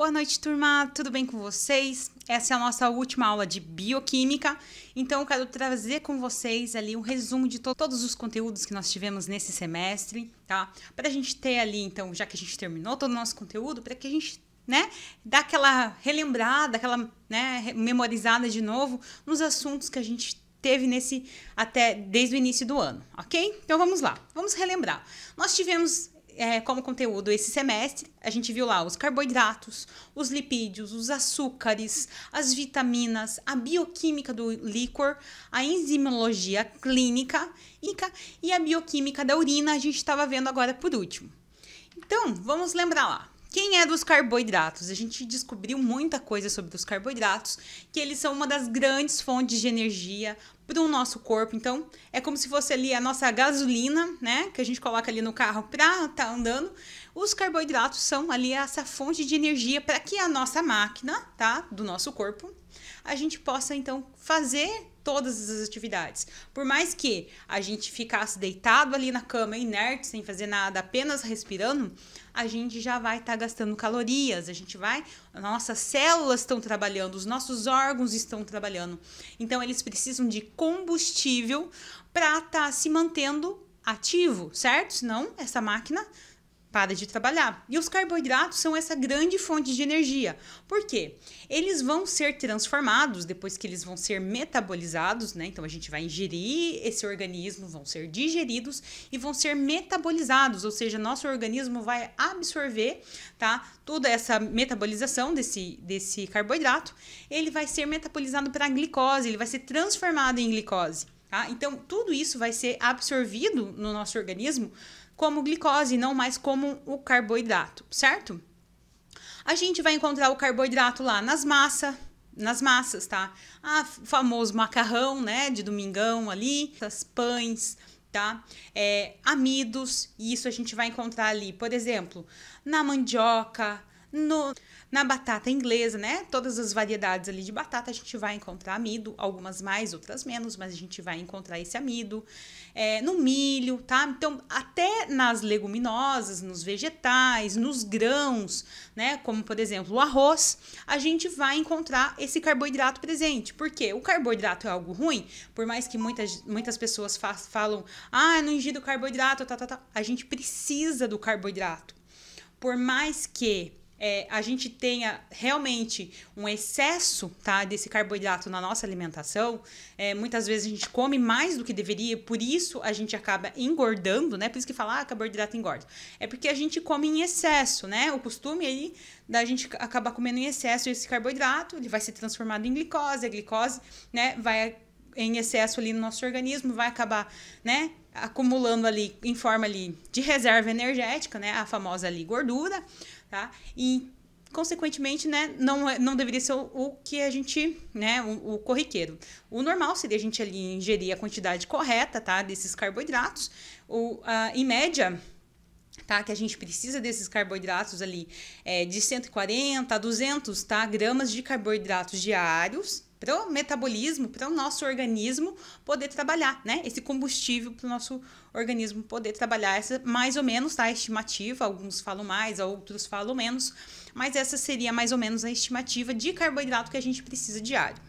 Boa noite, turma. Tudo bem com vocês? Essa é a nossa última aula de bioquímica. Então, eu quero trazer com vocês ali um resumo de to todos os conteúdos que nós tivemos nesse semestre, tá? Para a gente ter ali, então, já que a gente terminou todo o nosso conteúdo, para que a gente né, dar aquela relembrada, aquela né, memorizada de novo nos assuntos que a gente teve nesse até desde o início do ano, ok? Então vamos lá, vamos relembrar. Nós tivemos é, como conteúdo esse semestre. A gente viu lá os carboidratos, os lipídios, os açúcares, as vitaminas, a bioquímica do líquor, a enzimologia clínica e a bioquímica da urina. A gente estava vendo agora por último. Então, vamos lembrar lá. Quem é dos carboidratos? A gente descobriu muita coisa sobre os carboidratos, que eles são uma das grandes fontes de energia para o nosso corpo. Então, é como se fosse ali a nossa gasolina, né? Que a gente coloca ali no carro para estar tá andando. Os carboidratos são ali essa fonte de energia para que a nossa máquina, tá? Do nosso corpo, a gente possa então fazer todas as atividades. Por mais que a gente ficasse deitado ali na cama, inerte, sem fazer nada, apenas respirando, a gente já vai estar tá gastando calorias, a gente vai, nossas células estão trabalhando, os nossos órgãos estão trabalhando. Então eles precisam de combustível para estar tá se mantendo ativo, certo? Senão essa máquina para de trabalhar. E os carboidratos são essa grande fonte de energia. Por quê? Eles vão ser transformados depois que eles vão ser metabolizados, né? Então a gente vai ingerir esse organismo, vão ser digeridos e vão ser metabolizados, ou seja, nosso organismo vai absorver, tá? Toda essa metabolização desse, desse carboidrato, ele vai ser metabolizado para glicose, ele vai ser transformado em glicose. Tá? Então, tudo isso vai ser absorvido no nosso organismo como glicose, não mais como o carboidrato, certo? A gente vai encontrar o carboidrato lá nas massas, nas massas, tá? Ah, famoso macarrão, né, de domingão ali, as pães, tá? É, amidos, e isso a gente vai encontrar ali, por exemplo, na mandioca, no, na batata inglesa, né? Todas as variedades ali de batata a gente vai encontrar amido, algumas mais, outras menos, mas a gente vai encontrar esse amido. É, no milho, tá? Então, até nas leguminosas, nos vegetais, nos grãos, né? Como, por exemplo, o arroz, a gente vai encontrar esse carboidrato presente. Por quê? O carboidrato é algo ruim, por mais que muitas, muitas pessoas fa falam, ah, não ingiro carboidrato, tá, tá, tá. A gente precisa do carboidrato. Por mais que é, a gente tenha realmente um excesso tá, desse carboidrato na nossa alimentação, é, muitas vezes a gente come mais do que deveria, por isso a gente acaba engordando, né? Por isso que fala, ah, carboidrato engorda. É porque a gente come em excesso, né? O costume aí da gente acabar comendo em excesso esse carboidrato, ele vai ser transformado em glicose, a glicose, né, vai em excesso ali no nosso organismo, vai acabar, né, acumulando ali em forma ali de reserva energética, né, a famosa ali gordura, tá? E consequentemente, né, não, é, não deveria ser o, o que a gente, né, o, o, corriqueiro. O normal seria a gente ali ingerir a quantidade correta, tá, desses carboidratos. O, a, em média, tá, que a gente precisa desses carboidratos ali é, de 140 a 200, tá, gramas de carboidratos diários, para o metabolismo, para o nosso organismo poder trabalhar, né? Esse combustível para o nosso organismo poder trabalhar. Essa mais ou menos tá, a estimativa, alguns falam mais, outros falam menos, mas essa seria mais ou menos a estimativa de carboidrato que a gente precisa diário.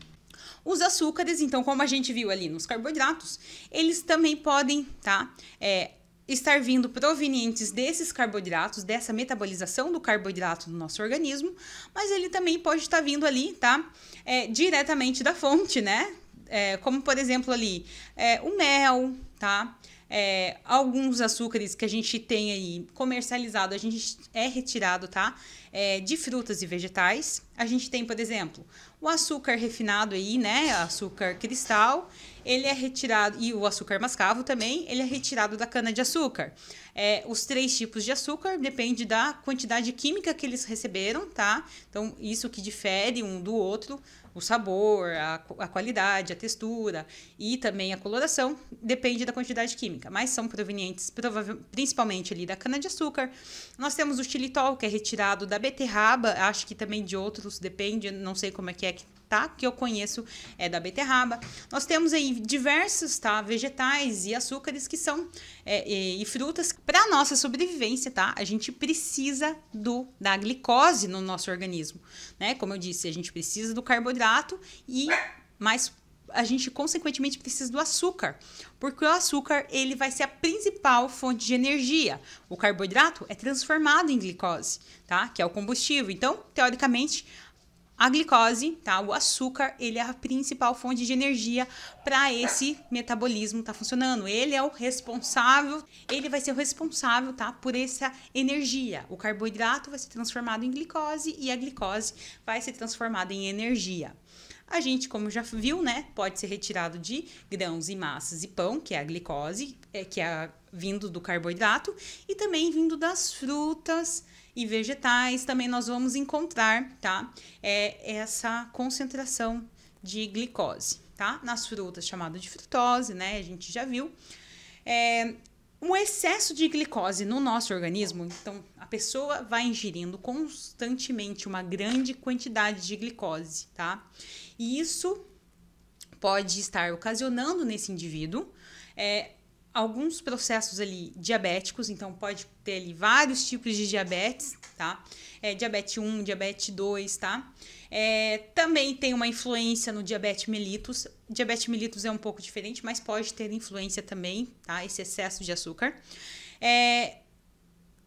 Os açúcares, então, como a gente viu ali nos carboidratos, eles também podem, tá? É, estar vindo provenientes desses carboidratos, dessa metabolização do carboidrato no nosso organismo, mas ele também pode estar vindo ali, tá? É, diretamente da fonte, né? É, como por exemplo ali é, o mel, tá? É, alguns açúcares que a gente tem aí comercializado, a gente é retirado, tá? É, de frutas e vegetais. A gente tem, por exemplo, o açúcar refinado aí, né? Açúcar cristal, ele é retirado, e o açúcar mascavo também, ele é retirado da cana-de-açúcar. É, os três tipos de açúcar depende da quantidade química que eles receberam, tá? Então, isso que difere um do outro, o sabor, a, a qualidade, a textura e também a coloração, depende da quantidade química, mas são provenientes principalmente ali da cana-de-açúcar. Nós temos o xilitol, que é retirado da beterraba, acho que também de outros, depende, não sei como é que é que tá? Que eu conheço é da beterraba. Nós temos aí diversos, tá? Vegetais e açúcares que são é, e, e, frutas para nossa sobrevivência, tá? A gente precisa do da glicose no nosso organismo, né? Como eu disse, a gente precisa do carboidrato e mais a gente consequentemente precisa do açúcar, porque o açúcar ele vai ser a principal fonte de energia. O carboidrato é transformado em glicose, tá? Que é o combustível. Então, teoricamente, a glicose, tá? O açúcar, ele é a principal fonte de energia para esse metabolismo tá funcionando. Ele é o responsável, ele vai ser o responsável, tá? Por essa energia. O carboidrato vai ser transformado em glicose e a glicose vai ser transformada em energia. A gente, como já viu, né, pode ser retirado de grãos e massas e pão, que é a glicose, é, que é vindo do carboidrato, e também vindo das frutas, e vegetais também nós vamos encontrar, tá? É essa concentração de glicose, tá? Nas frutas, chamado de frutose, né? A gente já viu. É, um excesso de glicose no nosso organismo, então a pessoa vai ingerindo constantemente uma grande quantidade de glicose, tá? E isso pode estar ocasionando nesse indivíduo é, alguns processos ali diabéticos, então pode ter ali vários tipos de diabetes, tá? É, diabetes 1, diabetes 2, tá? É, também tem uma influência no diabetes mellitus. Diabetes mellitus é um pouco diferente, mas pode ter influência também, tá? Esse excesso de açúcar. É,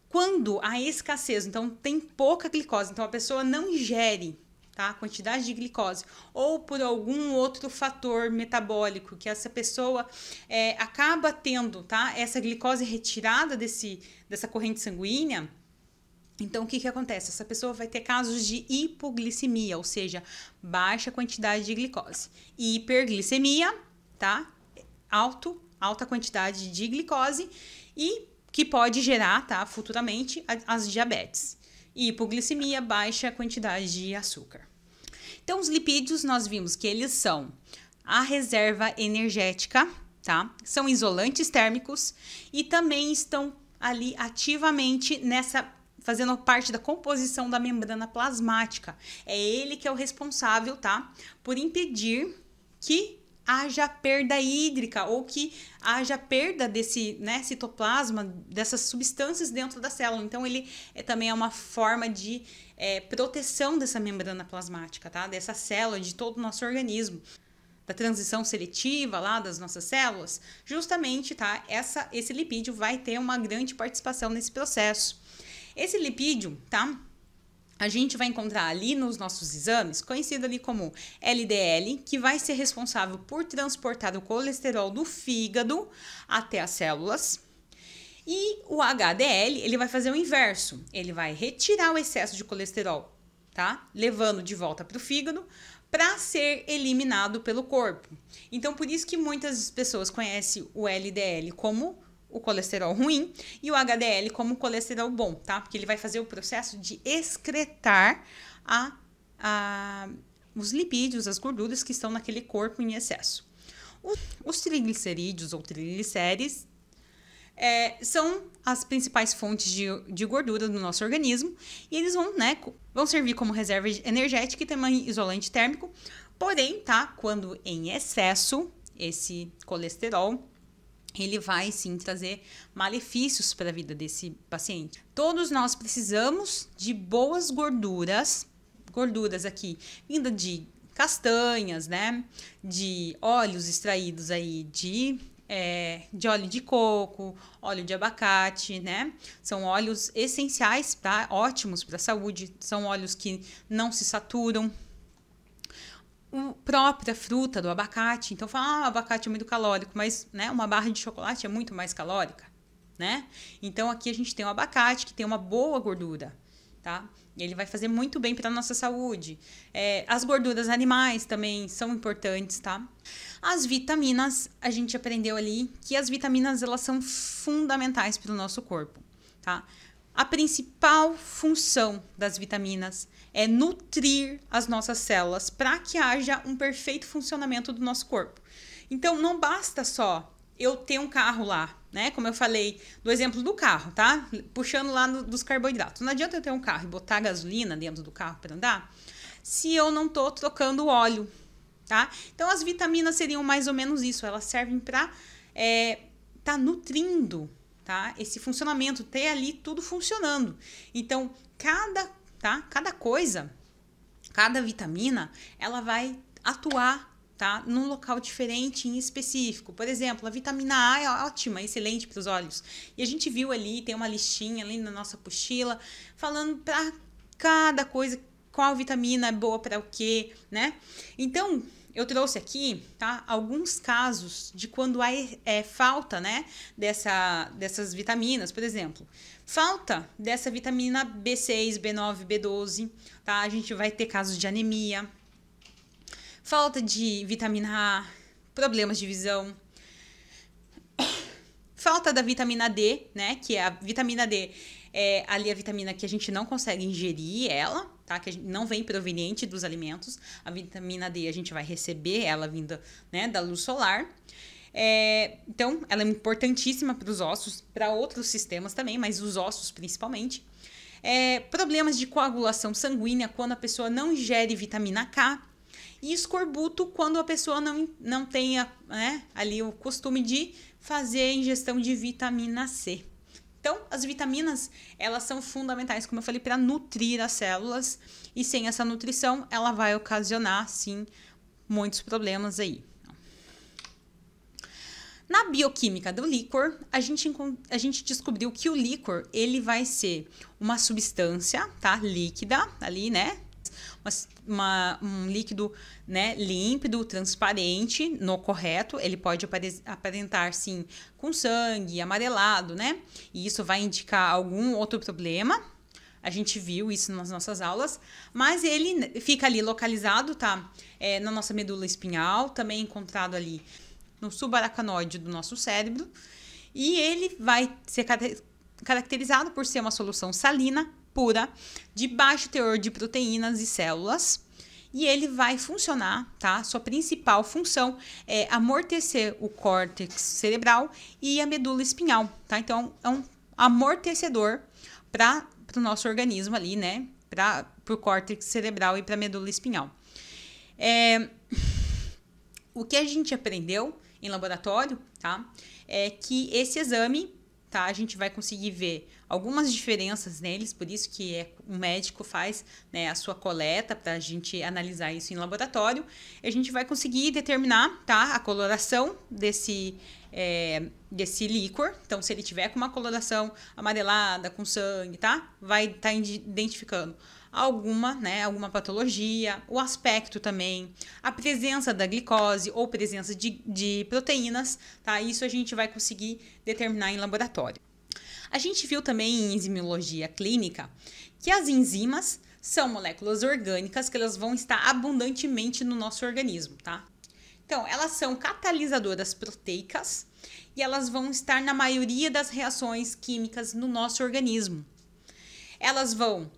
quando a escassez, então tem pouca glicose, então a pessoa não ingere tá? Quantidade de glicose, ou por algum outro fator metabólico que essa pessoa é, acaba tendo, tá? Essa glicose retirada desse, dessa corrente sanguínea. Então, o que, que acontece? Essa pessoa vai ter casos de hipoglicemia, ou seja, baixa quantidade de glicose. E hiperglicemia, tá? Alto, alta quantidade de glicose e que pode gerar, tá? Futuramente, as diabetes e hipoglicemia, baixa quantidade de açúcar. Então, os lipídios, nós vimos que eles são a reserva energética, tá? São isolantes térmicos e também estão ali ativamente nessa fazendo parte da composição da membrana plasmática. É ele que é o responsável, tá? Por impedir que haja perda hídrica ou que haja perda desse né, citoplasma, dessas substâncias dentro da célula. Então, ele é, também é uma forma de é, proteção dessa membrana plasmática, tá? Dessa célula, de todo o nosso organismo. Da transição seletiva lá das nossas células, justamente, tá? Essa, esse lipídio vai ter uma grande participação nesse processo. Esse lipídio, tá? A gente vai encontrar ali nos nossos exames, conhecido ali como LDL, que vai ser responsável por transportar o colesterol do fígado até as células. E o HDL, ele vai fazer o inverso. Ele vai retirar o excesso de colesterol, tá? Levando de volta para o fígado para ser eliminado pelo corpo. Então, por isso que muitas pessoas conhecem o LDL como o colesterol ruim e o HDL como colesterol bom, tá? Porque ele vai fazer o processo de excretar a, a, os lipídios, as gorduras que estão naquele corpo em excesso. Os, os triglicerídeos ou triglicérides é, são as principais fontes de, de gordura do nosso organismo e eles vão, né, vão servir como reserva energética e também isolante térmico. Porém, tá, quando em excesso, esse colesterol ele vai sim trazer malefícios para a vida desse paciente. Todos nós precisamos de boas gorduras, gorduras aqui vinda de castanhas, né? De óleos extraídos aí de é, de óleo de coco, óleo de abacate, né? São óleos essenciais, tá? Ótimos para a saúde, são óleos que não se saturam, a própria fruta do abacate. Então fala, ah, o abacate é muito calórico, mas né, uma barra de chocolate é muito mais calórica, né? Então aqui a gente tem o abacate que tem uma boa gordura, tá? Ele vai fazer muito bem para nossa saúde. É, as gorduras animais também são importantes, tá? As vitaminas, a gente aprendeu ali que as vitaminas elas são fundamentais para o nosso corpo, tá? A principal função das vitaminas é nutrir as nossas células para que haja um perfeito funcionamento do nosso corpo. Então, não basta só eu ter um carro lá, né? Como eu falei do exemplo do carro, tá? Puxando lá no, dos carboidratos. Não adianta eu ter um carro e botar gasolina dentro do carro para andar se eu não tô trocando óleo, tá? Então as vitaminas seriam mais ou menos isso. Elas servem para é, tá nutrindo, tá? Esse funcionamento, ter ali tudo funcionando. Então cada, tá? Cada coisa, cada vitamina, ela vai atuar tá? Num local diferente em específico. Por exemplo, a vitamina A é ótima, excelente para os olhos. E a gente viu ali, tem uma listinha ali na nossa pochila, falando para cada coisa qual vitamina é boa para o quê, né? Então, eu trouxe aqui, tá? Alguns casos de quando há é, falta, né? Dessa, dessas vitaminas, por exemplo. Falta dessa vitamina B6, B9, B12, tá? A gente vai ter casos de anemia, falta de vitamina A, problemas de visão, falta da vitamina D, né? Que é a vitamina D é ali a vitamina que a gente não consegue ingerir ela, tá? Que não vem proveniente dos alimentos. A vitamina D a gente vai receber ela vinda, né, da luz solar. É, então, ela é importantíssima para os ossos, para outros sistemas também, mas os ossos principalmente. É, problemas de coagulação sanguínea quando a pessoa não ingere vitamina K, e escorbuto quando a pessoa não, não tenha né, ali o costume de fazer a ingestão de vitamina C. Então, as vitaminas, elas são fundamentais, como eu falei, para nutrir as células, e sem essa nutrição, ela vai ocasionar, sim, muitos problemas aí. Na bioquímica do líquor, a gente, a gente descobriu que o líquor, ele vai ser uma substância, tá, líquida, ali, né, uma, um líquido né, límpido, transparente, no correto. Ele pode aparentar, sim, com sangue, amarelado, né? E isso vai indicar algum outro problema. A gente viu isso nas nossas aulas, mas ele fica ali localizado, tá? É, na nossa medula espinhal, também encontrado ali no subaracanoide do nosso cérebro. E ele vai ser caracterizado por ser uma solução salina, pura, de baixo teor de proteínas e células. E ele vai funcionar, tá? Sua principal função é amortecer o córtex cerebral e a medula espinhal, tá? Então, é um amortecedor para o nosso organismo ali, né? Para o córtex cerebral e para a medula espinhal. É, o que a gente aprendeu em laboratório, tá? É que esse exame tá? A gente vai conseguir ver algumas diferenças neles, por isso que é, o médico faz né, a sua coleta para a gente analisar isso em laboratório. A gente vai conseguir determinar tá, a coloração desse, é, desse líquor. Então, se ele tiver com uma coloração amarelada, com sangue, tá? Vai estar tá identificando alguma, né, alguma patologia, o aspecto também, a presença da glicose ou presença de, de proteínas, tá? Isso a gente vai conseguir determinar em laboratório. A gente viu também em enzimologia clínica que as enzimas são moléculas orgânicas que elas vão estar abundantemente no nosso organismo, tá? Então, elas são catalisadoras proteicas e elas vão estar na maioria das reações químicas no nosso organismo. Elas vão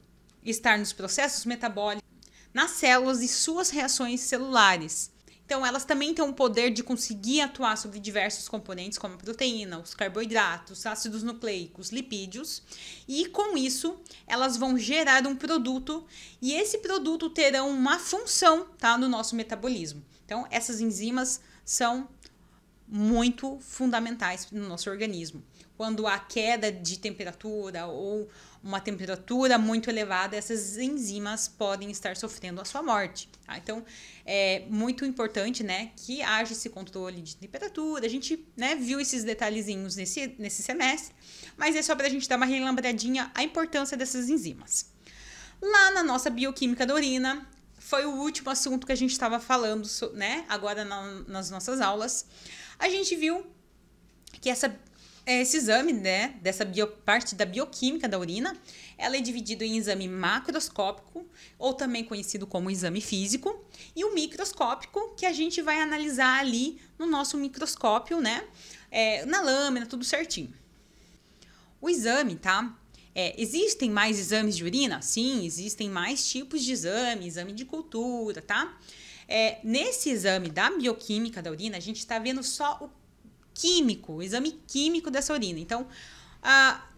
estar nos processos metabólicos, nas células e suas reações celulares. Então, elas também têm o poder de conseguir atuar sobre diversos componentes, como a proteína, os carboidratos, ácidos nucleicos, lipídios, e com isso elas vão gerar um produto e esse produto terá uma função tá, no nosso metabolismo. Então, essas enzimas são muito fundamentais no nosso organismo. Quando há queda de temperatura ou uma temperatura muito elevada, essas enzimas podem estar sofrendo a sua morte. Tá? Então, é muito importante né, que haja esse controle de temperatura. A gente né, viu esses detalhezinhos nesse, nesse semestre, mas é só para a gente dar uma relembradinha a importância dessas enzimas. Lá na nossa bioquímica da urina, foi o último assunto que a gente estava falando, né? Agora na, nas nossas aulas, a gente viu que essa esse exame, né, dessa bio, parte da bioquímica da urina, ela é dividida em exame macroscópico, ou também conhecido como exame físico, e o microscópico, que a gente vai analisar ali no nosso microscópio, né, é, na lâmina, tudo certinho. O exame, tá? É, existem mais exames de urina? Sim, existem mais tipos de exame, exame de cultura, tá? É, nesse exame da bioquímica da urina, a gente está vendo só o químico, o exame químico dessa urina. Então,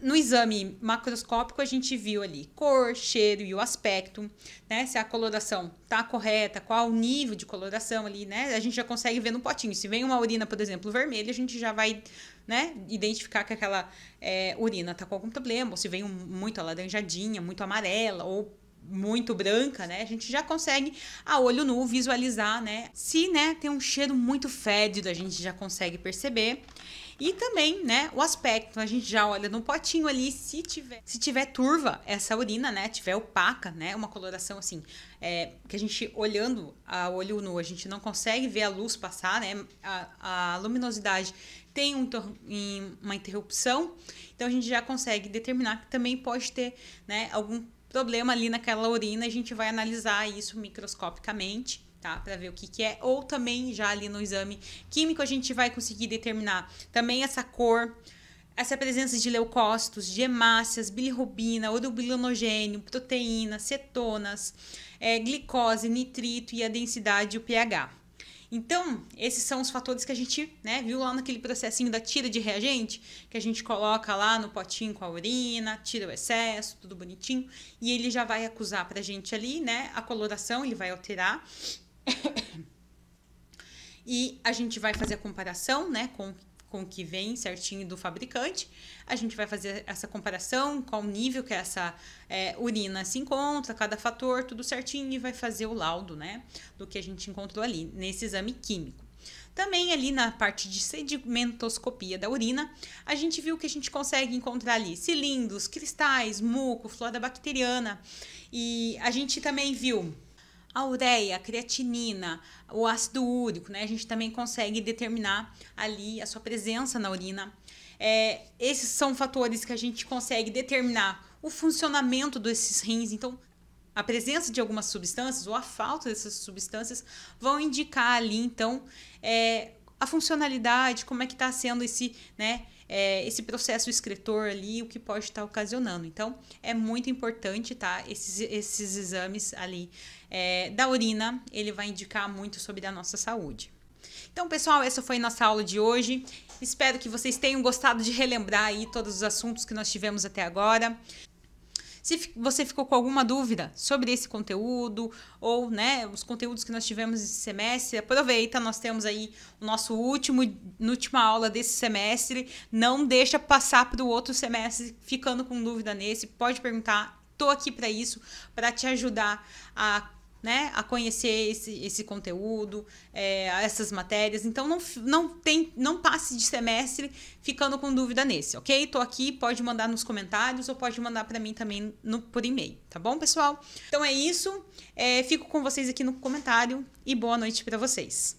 no exame macroscópico, a gente viu ali cor, cheiro e o aspecto, né? Se a coloração tá correta, qual o nível de coloração ali, né? A gente já consegue ver no potinho. Se vem uma urina, por exemplo, vermelha, a gente já vai, né, identificar que aquela é, urina tá com algum problema. Ou se vem um, muito alaranjadinha, muito amarela, ou muito branca, né? A gente já consegue a olho nu visualizar, né? Se, né, tem um cheiro muito fédido, a gente já consegue perceber. E também, né, o aspecto, a gente já olha no potinho ali, se tiver, se tiver turva essa urina, né, tiver opaca, né, uma coloração assim, é, que a gente olhando a olho nu, a gente não consegue ver a luz passar, né, a, a luminosidade tem um, uma interrupção, então a gente já consegue determinar que também pode ter, né, algum problema ali naquela urina, a gente vai analisar isso microscopicamente tá? Para ver o que, que é. Ou também, já ali no exame químico, a gente vai conseguir determinar também essa cor, essa presença de leucócitos, de hemácias, bilirrubina, urobilinogênio, proteína, cetonas, é, glicose, nitrito e a densidade e o pH. Então, esses são os fatores que a gente né, viu lá naquele processinho da tira de reagente, que a gente coloca lá no potinho com a urina, tira o excesso, tudo bonitinho, e ele já vai acusar pra gente ali, né, a coloração, ele vai alterar. E a gente vai fazer a comparação, né, com com o que vem certinho do fabricante. A gente vai fazer essa comparação, qual nível que essa é, urina se encontra, cada fator, tudo certinho, e vai fazer o laudo, né? Do que a gente encontrou ali nesse exame químico. Também ali na parte de sedimentoscopia da urina, a gente viu que a gente consegue encontrar ali cilindros, cristais, muco, flora bacteriana. E a gente também viu a ureia, a creatinina, o ácido úrico, né? A gente também consegue determinar ali a sua presença na urina. É, esses são fatores que a gente consegue determinar o funcionamento desses rins. Então, a presença de algumas substâncias ou a falta dessas substâncias vão indicar ali, então, é, a funcionalidade, como é que está sendo esse, né, é, esse processo escritor ali, o que pode estar tá ocasionando. Então, é muito importante, tá? Esses, esses exames ali é, da urina, ele vai indicar muito sobre a nossa saúde. Então, pessoal, essa foi nossa aula de hoje. Espero que vocês tenham gostado de relembrar aí todos os assuntos que nós tivemos até agora. Se você ficou com alguma dúvida sobre esse conteúdo ou né, os conteúdos que nós tivemos esse semestre, aproveita, nós temos aí o nosso último, última aula desse semestre. Não deixa passar para o outro semestre ficando com dúvida nesse. Pode perguntar, estou aqui para isso, para te ajudar a né, a conhecer esse, esse conteúdo, é, essas matérias. Então não, não tem, não passe de semestre ficando com dúvida nesse, ok? Tô aqui, pode mandar nos comentários ou pode mandar para mim também no, por e-mail, tá bom, pessoal? Então é isso. É, fico com vocês aqui no comentário e boa noite para vocês.